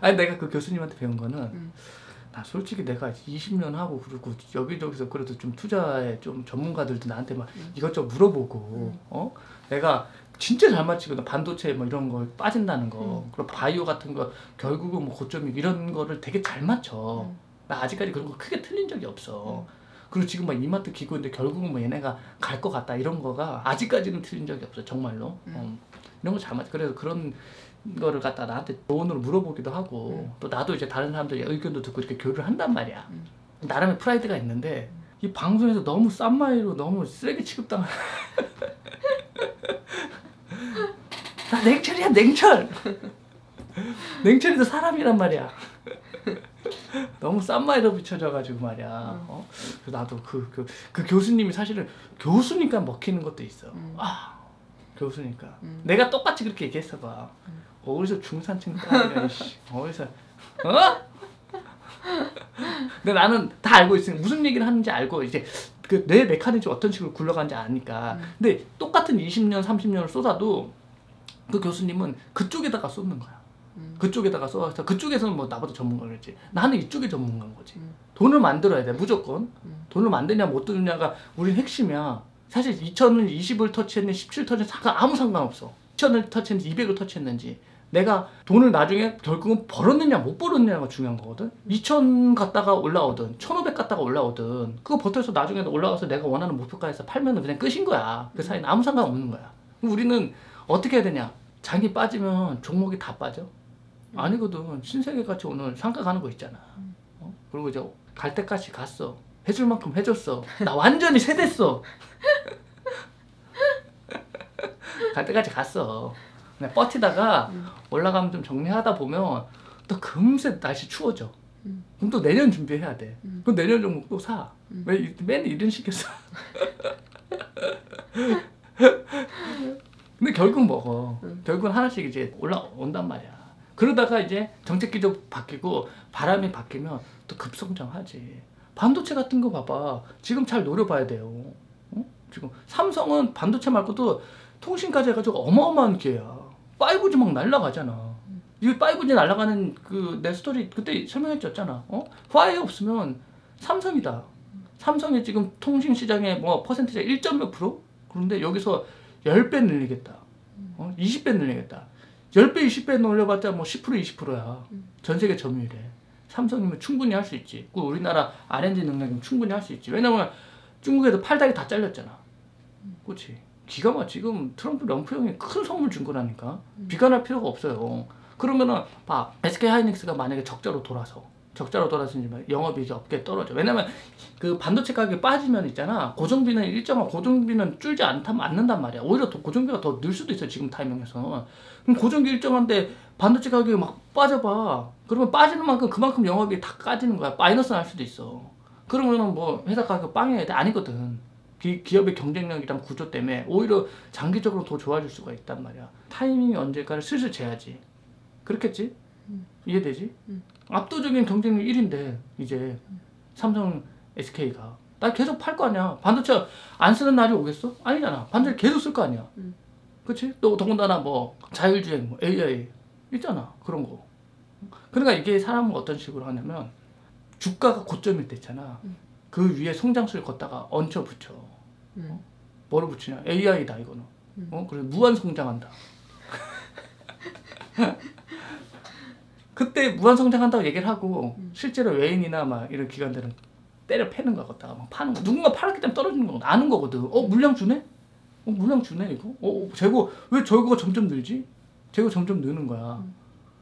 아니 내가 그 교수님한테 배운 거는 음. 나 솔직히 내가 20년 하고 그리고 여기저기서 그래도 좀 투자에 좀 전문가들도 나한테 막 음. 이것저것 물어보고 어 내가 진짜 잘 맞히거든 반도체 뭐 이런 거 빠진다는 거 음. 그리고 바이오 같은 거 결국은 뭐 고점이 이런 거를 되게 잘 맞춰 음. 나 아직까지 그런 거 크게 틀린 적이 없어 음. 그리고 지금 막 이마트 기구인데 결국은 뭐 얘네가 갈 것 같다 이런 거가 아직까지는 틀린 적이 없어 정말로 음. 어, 이런 거 잘 맞. 그래서 그런 거를 갖다 나한테 조언으로 물어보기도 하고 또 나도 이제 다른 사람들 의견도 듣고 이렇게 교류를 한단 말이야. 음. 나름의 프라이드가 있는데 이 방송에서 너무 쌈마이로 너무 쓰레기 취급당하. 나 냉철이야 냉철. 냉철이도 사람이란 말이야. 너무 쌈마이로 비춰져가지고 말이야. 어? 그래서 나도 그, 그, 그 교수님이 사실은 교수니까 먹히는 것도 있어. 음. 아, 교수니까. 음. 내가 똑같이 그렇게 얘기했어 봐. 어디서 중산층 딸이야, 이씨. 어디서, 어? 근데 나는 다 알고 있으니 무슨 얘기를 하는지 알고 이제 그 뇌 메커니즘 어떤 식으로 굴러가는지 아니까. 근데 똑같은 20년, 30년을 쏟아도 그 교수님은 그쪽에다가 쏟는 거야. 음. 그쪽에다가 써서 그쪽에서는 뭐 나보다 전문가겠지. 나는 이쪽에 전문가인 거지. 음. 돈을 만들어야 돼 무조건. 음. 돈을 만드냐 못 드느냐가 우린 핵심이야. 사실 2000을 20을 터치했는지 17 터치했는지 상관- 아무 상관없어. 2000을 터치했는지 200을 터치했는지 내가 돈을 나중에 결국은 벌었느냐 못 벌었느냐가 중요한 거거든. 2000 갔다가 올라오든 1500 갔다가 올라오든 그거 버텨서 나중에 올라가서 내가 원하는 목표가에서 팔면은 그냥 끝인 거야. 그 사이는 아무 상관없는 거야. 우리는 어떻게 해야 되냐? 장이 빠지면 종목이 다 빠져? 아니거든. 신세계 같이 오늘 상가 가는 거 있잖아. 어? 그리고 이제 갈 때까지 갔어. 해줄 만큼 해줬어. 나 완전히 세댔어. 갈 때까지 갔어. 그냥 버티다가 올라가면 좀 정리하다 보면 또 금세 날씨 추워져. 음. 그럼 또 내년 준비해야 돼. 음. 그럼 내년 종목 또 사. 음. 왜 이- 맨 이런 식이었어. 근데 결국 먹어. 음. 결국은 하나씩 이제 올라온단 말이야. 그러다가 이제 정책 기조 바뀌고 바람이 바뀌면 또 급성장하지. 반도체 같은 거 봐봐. 지금 잘 노려봐야 돼요. 어? 지금 삼성은 반도체 말고도 통신까지 해가지고 어마어마한 기회야. 5G 막 날라가잖아. 이 5G 날라가는 그 내 스토리 그때 설명해줬잖아. 어? 화웨이 없으면 삼성이다. 삼성이 지금 통신 시장의 뭐 퍼센트가 1점 몇 프로? 그런데 여기서 10배 늘리겠다. 어? 20배 늘리겠다. 10배, 20배 늘려봤자 뭐 10% 20%야. 전 세계 점유율에. 삼성이면 충분히 할 수 있지. 그 우리나라 R&D 능력이면 충분히 할 수 있지. 왜냐면 중국에도 팔다리 다 잘렸잖아. 그렇지. 기가 막 지금 트럼프 럼프 형이 큰 선물 준 거라니까. 비관할 필요가 없어요. 그러면은 봐 SK 하이닉스가 만약에 적자로 돌아서 적자로 막 영업이익이 없게 떨어져. 왜냐면 그 반도체 가격이 빠지면 있잖아. 고정비는 일정한 고정비는 줄지 않다 않는단 말이야. 오히려 더 고정비가 더 늘 수도 있어 지금 타이밍에서. 그럼 고정비 일정한데 반도체 가격이 막 빠져봐. 그러면 빠지는 만큼 그만큼 영업이 다 까지는 거야. 마이너스 날 수도 있어. 그러면은 뭐 회사 가격 빵해야 돼? 아니거든. 기, 기업의 경쟁력이랑 구조 때문에 오히려 장기적으로 더 좋아질 수가 있단 말이야. 타이밍이 언제까를 슬슬 재야지. 그렇겠지? 이해되지? 음. 압도적인 경쟁력 1인데 이제 삼성 SK가 나 계속 팔 거 아니야. 반도체 안 쓰는 날이 오겠어? 아니잖아. 반도체 계속 쓸 거 아니야. 음. 그치? 또 더군다나 뭐 자율주행, 뭐 AI 있잖아. 그런 거. 그러니까 이게 사람을 어떤 식으로 하냐면 주가가 고점일 때 있잖아. 음. 그 위에 성장수를 걷다가 얹혀 붙여. 음. 뭐를 붙이냐? AI다 이거는. 음. 어? 그래서 무한 성장한다. 그때 무한 성장한다고 얘기를 하고 음. 실제로 외인이나 막 이런 기관들은 때려 패는 거 갖다가 막 파는 거. 누군가 팔았기 때문에 떨어지는 거거든. 아는 거거든. 어 물량 주네? 어 물량 주네 이거? 어 재고 왜 재고가 점점 늘지? 재고 점점 느는 거야. 음.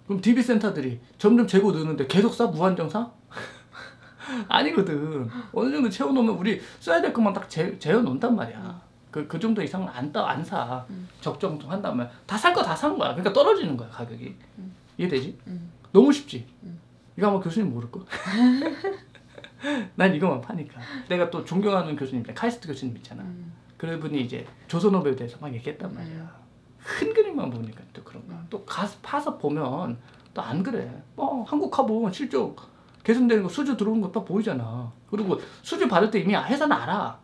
그럼 DB 센터들이 점점 재고 느는데 계속 사 무한정 사? 아니거든. 어느 정도 채워놓으면 우리 써야 될 것만 딱 재, 재워놓는단 말이야. 그, 그 정도 이상은 안, 따, 안 사. 음. 적정도 한다면. 다살 거 다 산 거야. 그러니까 떨어지는 거야, 가격이. 음. 이해되지? 음. 너무 쉽지? 음. 이거 아마 교수님 모를걸? 난 이거만 파니까. 내가 또 존경하는 교수님, 카이스트 교수님 있잖아. 음. 그분이 이제 조선업에 대해서 막 얘기했단 말이야. 큰 그림만 보니까 또 그런 거야. 또 가서 파서 보면 또 안 그래. 뭐 한국 화보 실적 개선되는 거 수주 들어오는 거딱 보이잖아. 그리고 수주 받을 때 이미 회사는 알아.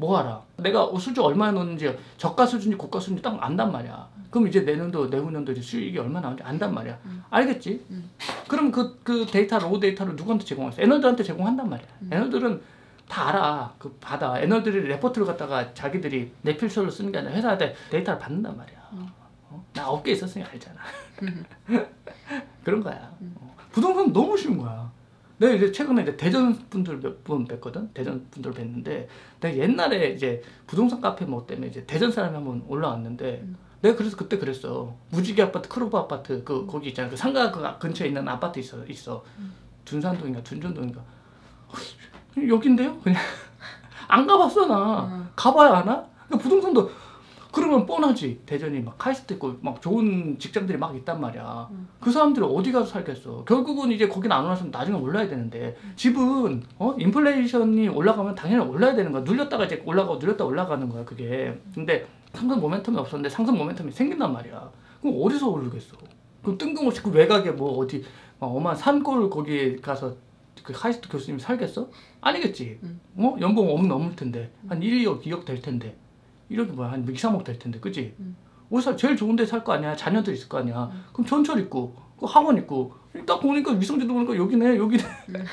음. 뭐 알아? 내가 수주 얼마나 넣는지 저가 수준이 고가 수준이 딱 안단 말이야. 그럼 이제 내년도 내후년도 이제 수익이 얼마 나오는지 안단 말이야. 음. 알겠지? 음. 그럼 그, 그 데이터, raw 데이터를 누구한테 제공했어? 애널들한테 제공한단 말이야. 음. 애널들은 다 알아. 그 받아. 애널들이 레포트를 갖다가 자기들이 뇌피셜로 쓰는 게 아니라 회사한테 데이터를 받는단 말이야. 음. 어? 나 업계에 있었으니까 알잖아. 음. 그런 거야. 어. 부동산 너무 쉬운 거야. 내가 이제 최근에 이제 대전 분들 몇 분 뵀거든. 대전 분들 뵀는데 내가 옛날에 이제 부동산 카페 뭐 때문에 이제 대전 사람이 한 번 올라왔는데 음. 내가 그래서 그때 그랬어. 무지개 아파트, 크로바 아파트 그 거기 있잖아. 그 상가 그 근처에 있는 아파트 있어 있어. 음. 둔산동인가 둔전동인가. 여긴데요? 그냥 안 가봤어 나. 음. 가봐야 하나? 그 부동산도 그러면 뻔하지. 대전이 막 카이스트 있고 막 좋은 직장들이 막 있단 말이야. 음. 그 사람들이 어디 가서 살겠어. 결국은 이제 거긴 안 올라서면 나중에 올라야 되는데 집은 어 인플레이션이 올라가면 당연히 올라야 되는 거야. 눌렸다가 이제 올라가고 눌렸다 올라가는 거야 그게. 근데 상승 모멘텀이 없었는데 상승 모멘텀이 생긴단 말이야. 그럼 어디서 오르겠어? 그럼 뜬금없이 그 외곽에 뭐 어디 막 어마한 산골 거기에 가서 그 카이스트 교수님이 살겠어? 아니겠지. 음. 어? 연봉 5억 넘을 텐데 한 1, 2억, 2억 될 텐데 1억이 뭐야 한 2, 3억 될 텐데 그지? 음. 어디서 제일 좋은 데 살 거 아니야? 자녀들 있을 거 아니야? 음. 그럼 전철 있고 그 학원 있고 딱 보니까 위성지도 보니까 여기네 여기네. 음.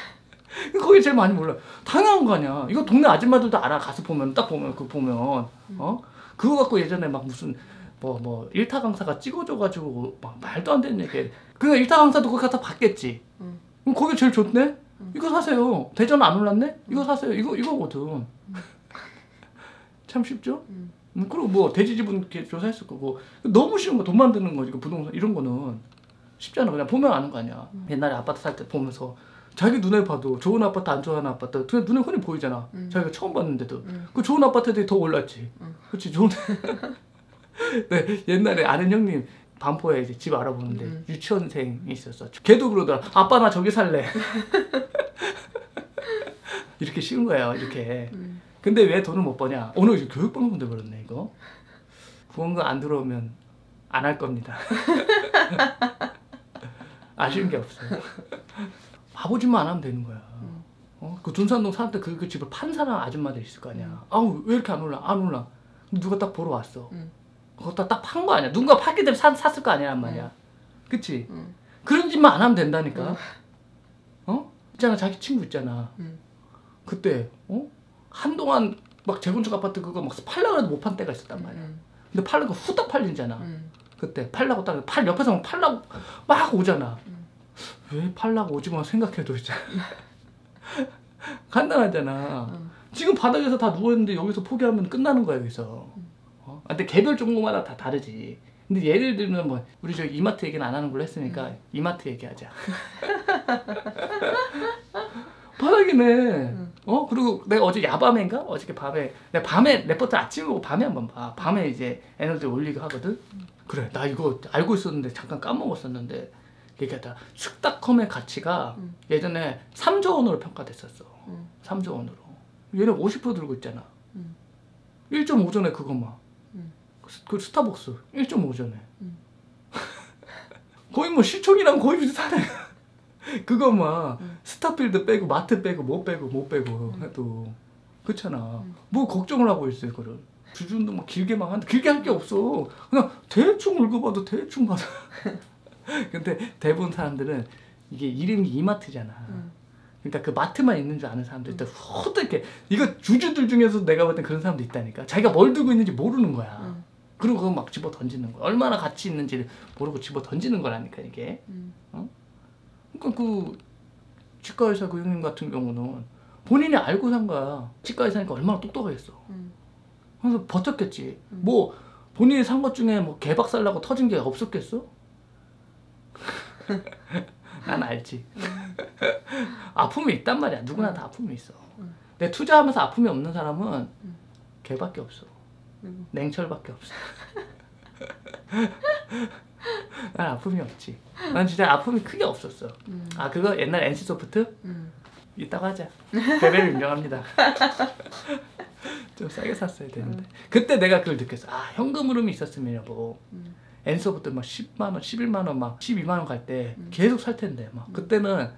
거기 제일 많이 몰라. 당연한 거 아니야. 이거 동네 아줌마들도 알아 가서 보면 딱 보면 그 보면. 음. 어? 그거 갖고 예전에 막 무슨 뭐뭐 일타 강사가 찍어줘가지고 막 말도 안 되는 얘기. 그 일타 강사도 거기 가서 봤겠지. 음. 그럼 거기 제일 좋네? 음. 이거 사세요. 대전 안 올랐네? 이거 사세요. 이거 이거거든 참 쉽죠? 음. 음, 그리고 뭐 대지 지분 이렇게 조사했을 거고. 너무 쉬운 거 돈 만드는 거지 그 부동산 이런 거는. 쉽잖아. 그냥 보면 아는 거 아니야. 음. 옛날에 아파트 살 때 보면서. 자기 눈에 봐도 좋은 아파트 안 좋아하는 아파트. 그냥 눈에 흔히 보이잖아. 음. 자기가 처음 봤는데도. 음. 그 좋은 아파트들이 더 올랐지. 음. 그렇지 좋은 네 옛날에 아는 형님 반포에 이제 집 알아보는데 음. 유치원생이 있었어. 걔도 그러더라 아빠 나 저기 살래. 이렇게 쉬운 거예요 이렇게. 음. 근데 왜 돈을 못 버냐? 오늘 이제 교육 방송 돼버렸네 이거. 후원금 안 들어오면 안 할 겁니다. 아쉬운 게 없어요. 바보짓만 안 하면 되는 거야. 음. 어? 그 둔산동 사람들 그, 그 집을 판 사람 아줌마들 있을 거 아니야. 아우 왜 이렇게 안 올라? 안 올라. 누가 딱 보러 왔어. 음. 그거 딱판 거 아니야. 누군가 팠기 때문에 사, 샀을 거 아니란 말이야. 그치? 음. 그런 짓만 안 하면 된다니까. 음. 어? 있잖아 자기 친구 있잖아. 음. 그때 어? 한동안 막 재건축 아파트 그거 막 팔려고 해도 못 판 때가 있었단 말이야. 음. 근데 팔려고 후딱 팔리잖아. 음. 그때 팔라고 딱 팔 옆에서 막 팔라고 막 오잖아. 음. 왜 팔라고 오지만 생각해도 이제 간단하잖아. 음. 지금 바닥에서 다 누워 있는데 여기서 포기하면 끝나는 거야 여기서. 어? 아, 근데 개별 종목마다 다 다르지. 근데 예를 들면 뭐 우리 저 이마트 얘기는 안 하는 걸로 했으니까 이마트 얘기하자. 바닥이네. 음. 어 그리고 내가 어제 야밤인가 어저께 밤에 내가 밤에 레포트 아침에 보고 밤에 한번 봐. 밤에 이제 에너지 올리고 하거든. 그래 나 이거 알고 있었는데 잠깐 까먹었었는데 얘기하다 숙닥컴의 가치가 음. 예전에 3조 원으로 평가됐었어. 음. 3조 원으로. 얘는 50% 들고 있잖아. 음. 1.5전에 그것만. 그 스타벅스 1.5전에. 음. 거의 뭐 시총이랑 거의 비슷하네. 그것만 음. 스타필드 빼고 마트 빼고 뭐 빼고 뭐 빼고 해도 그렇잖아. 음. 뭐 걱정을 하고 있어 이거를. 주준도 막 길게 막 하는데 길게 할 게 없어. 그냥 대충 읽어봐도 대충 받아. 근데 대부분 사람들은 이게 이름이 이마트잖아. 음. 그러니까 그 마트만 있는 줄 아는 사람들 있다. 후딱 이렇게 이거 주주들 중에서 내가 볼땐 그런 사람도 있다니까. 자기가 뭘 들고 있는지 모르는 거야. 음. 그리고 그거 막 집어 던지는 거야. 얼마나 가치 있는지 모르고 집어 던지는 거라니까 이게. 음. 그러니까 그 치과 의사 그 형님 같은 경우는 본인이 알고 산 거야. 치과 의사니까 얼마나 똑똑하겠어. 음. 그래서 버텼겠지. 음. 뭐 본인이 산 것 중에 뭐 개박살 나고 터진 게 없었겠어? 난 알지. 아픔이 있단 말이야. 누구나 다 아픔이 있어. 음. 내 투자하면서 아픔이 없는 사람은 음. 개밖에 없어. 음. 냉철밖에 없어. 난 아픔이 없지. 난 진짜 아픔이 크게 없었어. 음. 아 그거 옛날 NC 소프트 음. 이따가 하자. 베베를 인정합니다. 좀 싸게 샀어야 되는데. 그때 내가 그걸 느꼈어. 아 현금 흐름이 있었으면 여보. 음. 엔서부터 막 10만 원, 11만 원, 막 12만 원 갈때 음. 계속 살 텐데 막 그때는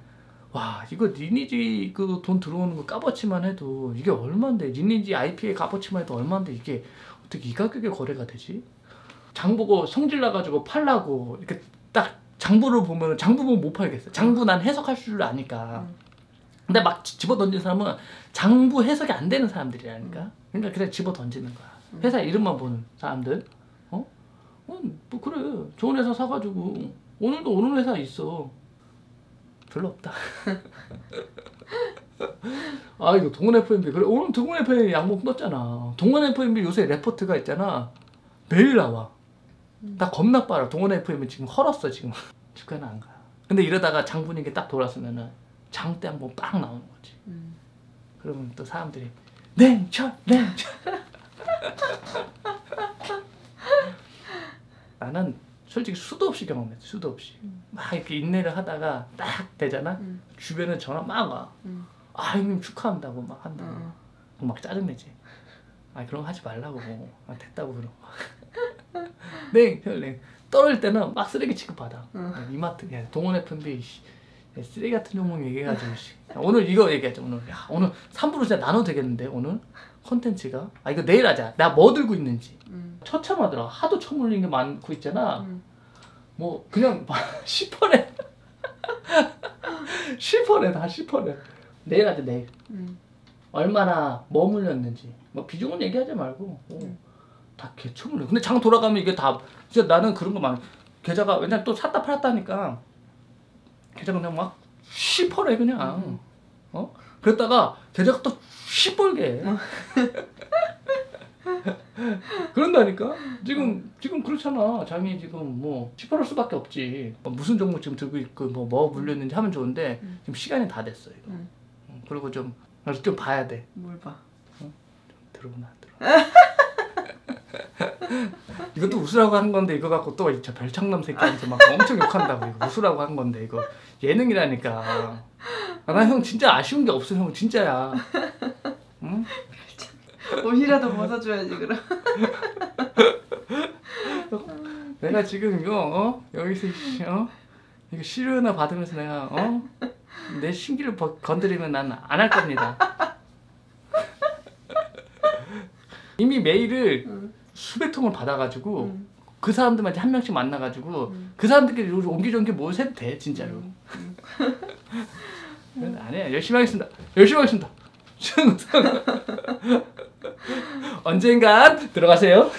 와 이거 리니지 그 돈 들어오는 거 값어치만 해도 이게 얼마인데 리니지 IP의 값어치만 해도 얼마인데 이게 어떻게 이 가격에 거래가 되지? 장보고 성질 나가지고 팔라고 이렇게 딱 장부를 보면 장부 보면 못 팔겠어. 장부 난 해석할 줄 아니까. 음. 근데 막 집어 던진 사람은 장부 해석이 안 되는 사람들이라니까. 그러니까 그냥 집어 던지는 거야. 음. 회사 이름만 보는 사람들. 어? 어, 뭐 그래. 좋은 회사 사가지고 오늘도 오는 회사 있어. 별로 없다. 아 이거 동원 FMB 그래 오늘 동원 FMB 양복 떴잖아. 동원 FMB 요새 레포트가 있잖아. 매일 나와. 나 겁나 빨아. 동원 FMB 지금 헐었어 지금. 주가는 안 가. 근데 이러다가 장분위기 딱 돌았으면은 장대 한번 빵 나오는 거지. 음. 그러면 또 사람들이 냉철 냉철 나는 솔직히 수도 없이 경험했어 수도 없이 막 이렇게 인내를 하다가 딱 되잖아 음. 주변에 전화 막 와아 음. 형님 축하한다고 막 한다고 어. 막 짜증내지 아 그런 거 하지 말라고 아, 됐다고 거 냉철 냉 떨어질 때는 막 쓰레기 취급받아. 응. 이마트 야, 동원 F&B 씨, 야, 쓰레기 같은 종목 얘기해가지고 씨. 야, 오늘 이거 얘기하자 오늘. 야, 오늘 3부로 진짜 나눠도 되겠는데 오늘? 컨텐츠가? 아 이거 내일 하자. 나 뭐 들고 있는지. 음. 처참하더라. 하도 처물린 게 많고 있잖아. 음. 뭐 그냥 10번에 10번에 다 10번에 내일 하자 내일. 음. 얼마나 머물렸는지. 뭐 비중은 얘기하지 말고. 어, 음. 다 개처물려 근데 장 돌아가면 이게 다 진짜 나는 그런 거 많아. 계좌가 왜냐면 또 샀다 팔았다 하니까. 계좌가 그냥 막 시퍼래 그냥. 음. 어? 그랬다가 계좌가 또 시뻘게. 어. 그런다니까? 지금 지금 그렇잖아. 장이 지금 뭐 시퍼럴 수밖에 없지. 뭐 무슨 종목 지금 들고 있고 뭐뭐 물렸는지 하면 좋은데 음. 지금 시간이 다 됐어 이거. 음. 음, 그리고 좀 좀 봐야 돼. 뭘 봐? 들어오나 안 들어오나 이것도 웃으라고 한 건데 이거 갖고 또 저 별창남 새끼한테 막 엄청 욕한다고 이거 웃으라고 한 건데 이거 예능이라니까 아, 나형 진짜 아쉬운 게 없어 형 진짜야 응? 옷이라도 벗어줘야지 그럼. 내가 지금 이거 어? 여기서 이- 어? 이거 시료나 받으면서 내가 어? 내 신기를 버- 건드리면 난 안 할 겁니다 이미 메일을 응. 수백 통을 받아가지고 음. 그 사람들한테 한 명씩 만나가지고 음. 그 사람들끼리 옹기종기 뭘 해도 돼 진짜로. 음. 그런데 아니야 열심히 하겠습니다. 열심히 하겠습니다. 언젠간 들어가세요